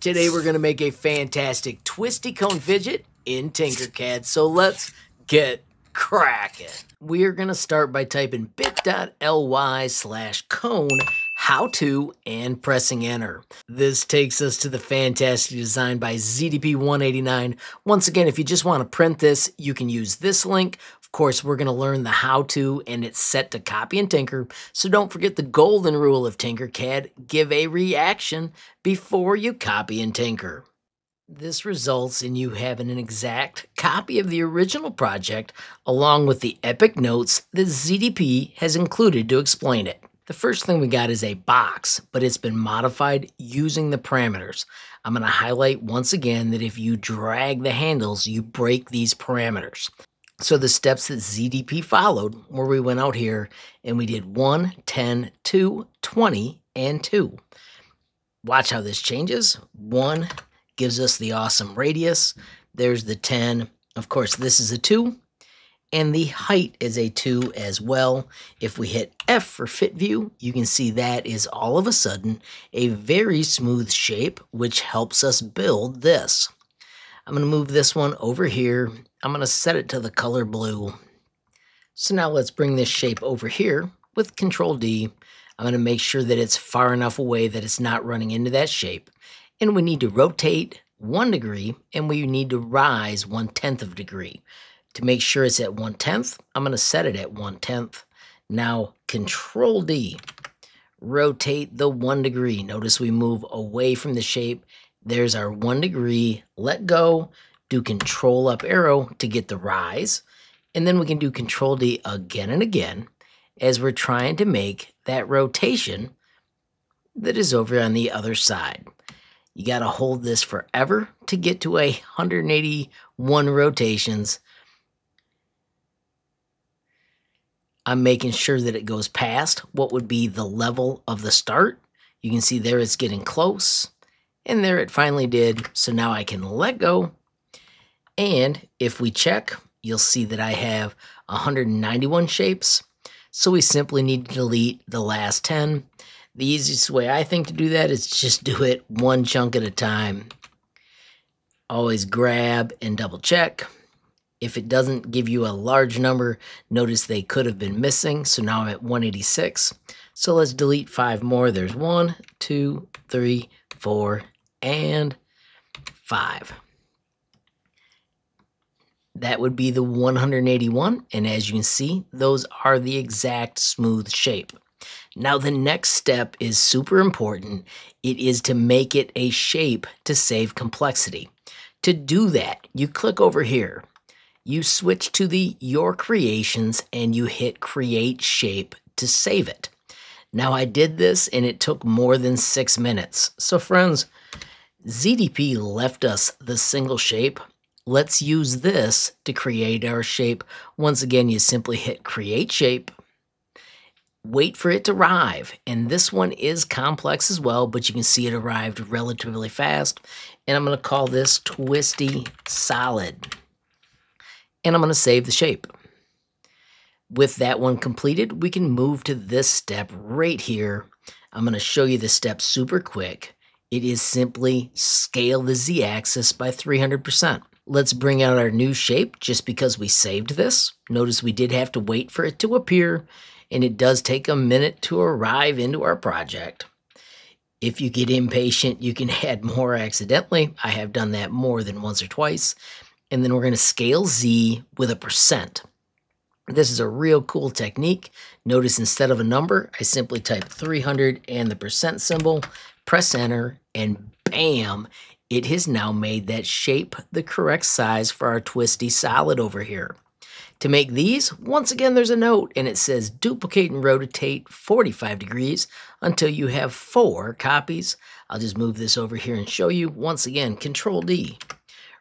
Today we're going to make a fantastic twisty cone fidget in Tinkercad. So let's get cracking. We are going to start by typing bit.ly slash cone how to and pressing enter. This takes us to the fantastic design by ZDP189. Once again, if you just want to print this, you can use this link. Of course, we're going to learn the how to and it's set to copy and tinker. So don't forget the golden rule of Tinkercad, give a reaction before you copy and tinker. This results in you having an exact copy of the original project along with the epic notes that ZDP has included to explain it. The first thing we got is a box, but it's been modified using the parameters. I'm going to highlight once again that if you drag the handles, you break these parameters. So the steps that ZDP followed, where we went out here and we did 1, 10, 2, 20, and 2. Watch how this changes. 1 gives us the awesome radius. There's the 10. Of course, this is a 2. And the height is a 2 as well. If we hit F for fit view, you can see that is all of a sudden a very smooth shape, which helps us build this. I'm going to move this one over here. I'm going to set it to the color blue. So now let's bring this shape over here with Control D. I'm going to make sure that it's far enough away that it's not running into that shape. And we need to rotate one degree and we need to rise one tenth of a degree. To make sure it's at one tenth, I'm going to set it at one tenth. Now Control D, rotate the one degree. Notice we move away from the shape there's our one degree, let go, do control up arrow to get the rise. And then we can do control D again and again as we're trying to make that rotation that is over on the other side. You got to hold this forever to get to a 181 rotations. I'm making sure that it goes past what would be the level of the start. You can see there it's getting close. And there it finally did. So now I can let go. And if we check, you'll see that I have 191 shapes. So we simply need to delete the last 10. The easiest way I think to do that is just do it one chunk at a time. Always grab and double check. If it doesn't give you a large number, notice they could have been missing. So now I'm at 186. So let's delete five more. There's one, two, three, four, and five. That would be the 181. And as you can see, those are the exact smooth shape. Now, the next step is super important. It is to make it a shape to save complexity. To do that, you click over here. You switch to the Your Creations and you hit Create Shape to save it. Now, I did this and it took more than six minutes. So, friends, ZDP left us the single shape. Let's use this to create our shape. Once again, you simply hit create shape, wait for it to arrive. And this one is complex as well, but you can see it arrived relatively fast. And I'm going to call this twisty solid. And I'm going to save the shape. With that one completed, we can move to this step right here. I'm going to show you the step super quick. It is simply scale the z-axis by 300%. Let's bring out our new shape just because we saved this. Notice we did have to wait for it to appear, and it does take a minute to arrive into our project. If you get impatient, you can add more accidentally. I have done that more than once or twice. And then we're going to scale Z with a percent. This is a real cool technique. Notice instead of a number, I simply type 300 and the percent symbol, press enter, and bam, it has now made that shape the correct size for our twisty solid over here. To make these, once again, there's a note and it says duplicate and rotate 45 degrees until you have four copies. I'll just move this over here and show you. Once again, Control D.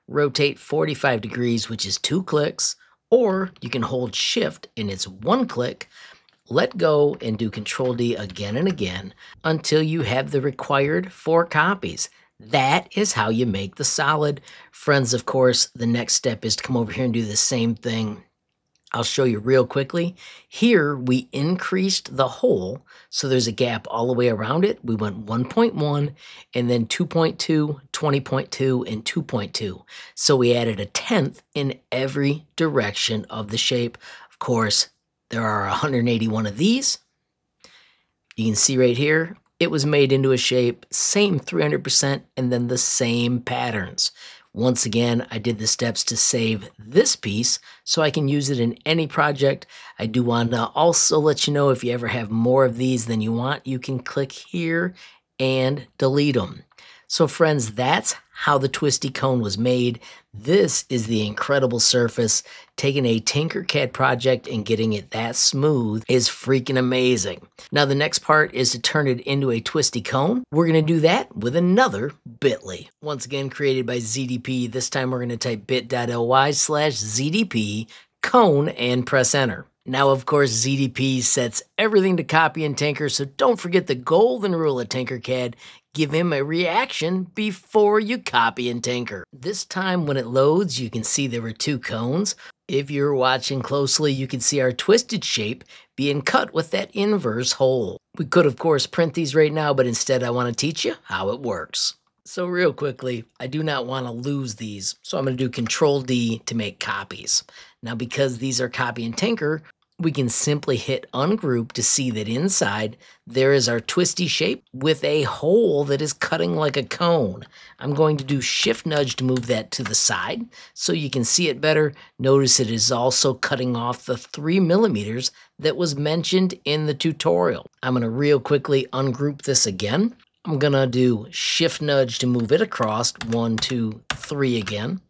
Rotate 45 degrees, which is two clicks, or you can hold Shift and it's one click let go and do Control D again and again until you have the required four copies. That is how you make the solid. Friends, of course, the next step is to come over here and do the same thing. I'll show you real quickly. Here, we increased the hole, so there's a gap all the way around it. We went 1.1 and then 2.2, 20.2, and 2.2. So we added a tenth in every direction of the shape. Of course, there are 181 of these. You can see right here, it was made into a shape, same 300%, and then the same patterns. Once again, I did the steps to save this piece so I can use it in any project. I do want to also let you know if you ever have more of these than you want, you can click here and delete them. So friends, that's how the twisty cone was made. This is the incredible surface. Taking a Tinkercad project and getting it that smooth is freaking amazing. Now the next part is to turn it into a twisty cone. We're gonna do that with another bit.ly. Once again created by ZDP. This time we're gonna type bit.ly slash ZDP cone and press enter. Now, of course, ZDP sets everything to copy and tinker, so don't forget the golden rule of Tinkercad give him a reaction before you copy and tinker. This time when it loads, you can see there were two cones. If you're watching closely, you can see our twisted shape being cut with that inverse hole. We could, of course, print these right now, but instead I want to teach you how it works. So real quickly, I do not want to lose these, so I'm going to do Control D to make copies. Now because these are copy and tinker, we can simply hit ungroup to see that inside there is our twisty shape with a hole that is cutting like a cone. I'm going to do shift nudge to move that to the side so you can see it better. Notice it is also cutting off the three millimeters that was mentioned in the tutorial. I'm going to real quickly ungroup this again. I'm gonna do shift nudge to move it across, one, two, three again.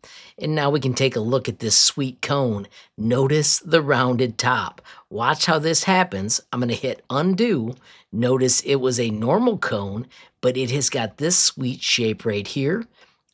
And now we can take a look at this sweet cone. Notice the rounded top. Watch how this happens. I'm gonna hit undo. Notice it was a normal cone, but it has got this sweet shape right here.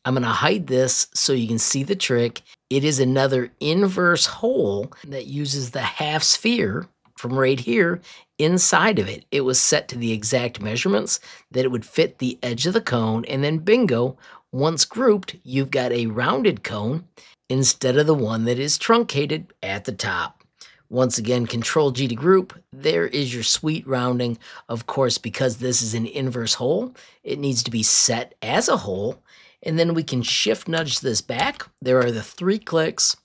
I'm gonna hide this so you can see the trick. It is another inverse hole that uses the half sphere from right here inside of it. It was set to the exact measurements that it would fit the edge of the cone, and then bingo, once grouped, you've got a rounded cone instead of the one that is truncated at the top. Once again, Control G to group. There is your sweet rounding. Of course, because this is an inverse hole, it needs to be set as a hole. And then we can shift nudge this back. There are the three clicks.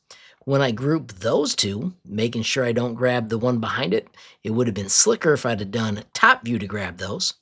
When I group those two, making sure I don't grab the one behind it, it would have been slicker if I'd have done top view to grab those.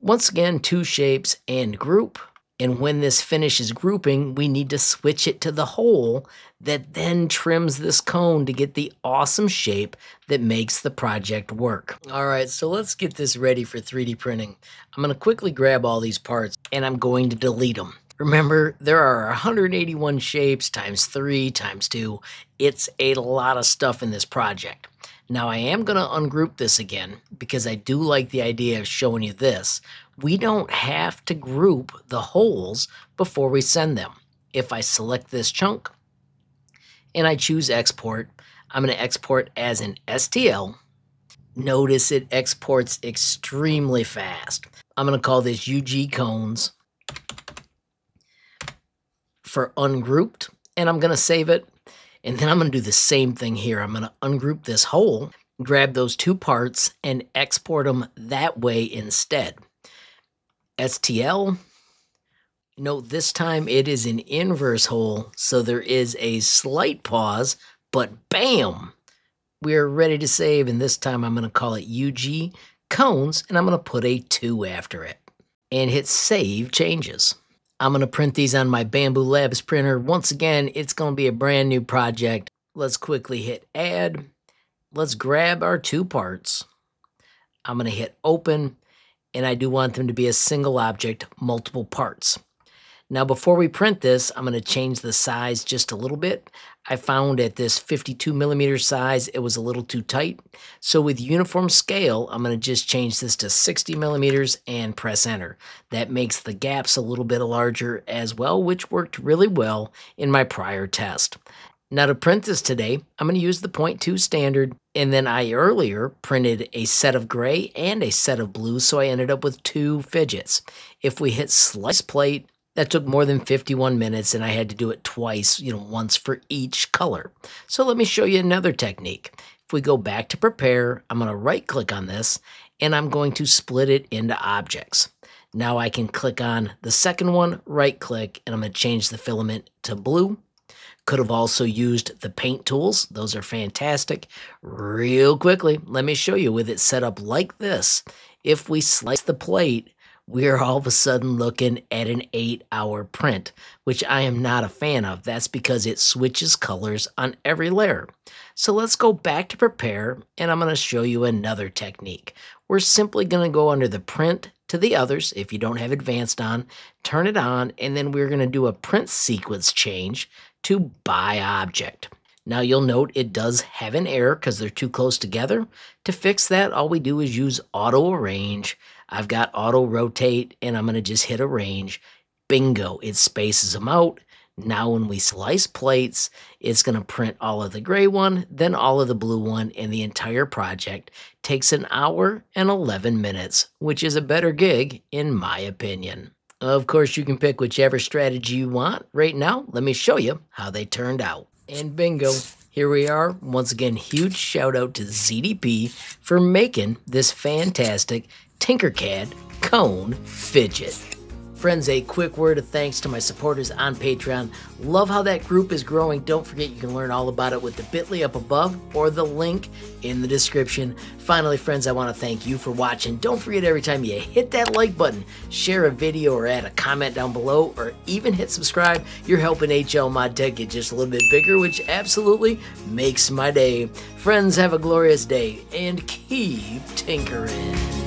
Once again, two shapes and group. And when this finishes grouping, we need to switch it to the hole that then trims this cone to get the awesome shape that makes the project work. All right, so let's get this ready for 3D printing. I'm gonna quickly grab all these parts and I'm going to delete them. Remember, there are 181 shapes times 3 times 2. It's a lot of stuff in this project. Now I am going to ungroup this again because I do like the idea of showing you this. We don't have to group the holes before we send them. If I select this chunk and I choose export, I'm going to export as an STL. Notice it exports extremely fast. I'm going to call this UG cones for ungrouped and I'm going to save it. And then I'm going to do the same thing here. I'm going to ungroup this hole, grab those two parts and export them that way instead. STL. Note this time it is an inverse hole, so there is a slight pause, but bam! We're ready to save, and this time I'm going to call it UG cones, and I'm going to put a 2 after it. And hit Save Changes. I'm going to print these on my Bambu Labs printer. Once again, it's going to be a brand new project. Let's quickly hit add. Let's grab our two parts. I'm going to hit open, and I do want them to be a single object, multiple parts. Now before we print this, I'm going to change the size just a little bit. I found at this 52 millimeter size, it was a little too tight. So with uniform scale, I'm going to just change this to 60 millimeters and press enter. That makes the gaps a little bit larger as well, which worked really well in my prior test. Now to print this today, I'm going to use the 0.2 standard, and then I earlier printed a set of gray and a set of blue, so I ended up with two fidgets. If we hit slice plate, that took more than 51 minutes and I had to do it twice, you know, once for each color. So let me show you another technique. If we go back to prepare, I'm going to right click on this and I'm going to split it into objects. Now I can click on the second one, right click, and I'm going to change the filament to blue. Could have also used the paint tools. Those are fantastic. Real quickly, let me show you with it set up like this. If we slice the plate, we're all of a sudden looking at an eight hour print, which I am not a fan of. That's because it switches colors on every layer. So let's go back to prepare and I'm going to show you another technique. We're simply going to go under the print to the others if you don't have advanced on, turn it on, and then we're going to do a print sequence change to by object. Now you'll note it does have an error because they're too close together. To fix that, all we do is use auto arrange. I've got auto rotate and I'm going to just hit arrange. Bingo, it spaces them out. Now when we slice plates, it's going to print all of the gray one, then all of the blue one, and the entire project takes an hour and 11 minutes, which is a better gig in my opinion. Of course, you can pick whichever strategy you want. Right now, let me show you how they turned out. And bingo, here we are. Once again, huge shout out to ZDP for making this fantastic Tinkercad cone fidget. Friends, a quick word of thanks to my supporters on Patreon. Love how that group is growing. Don't forget you can learn all about it with the bit.ly up above or the link in the description. Finally, friends, I want to thank you for watching. Don't forget every time you hit that like button, share a video or add a comment down below, or even hit subscribe. You're helping HL Mod Tech get just a little bit bigger, which absolutely makes my day. Friends, have a glorious day and keep tinkering.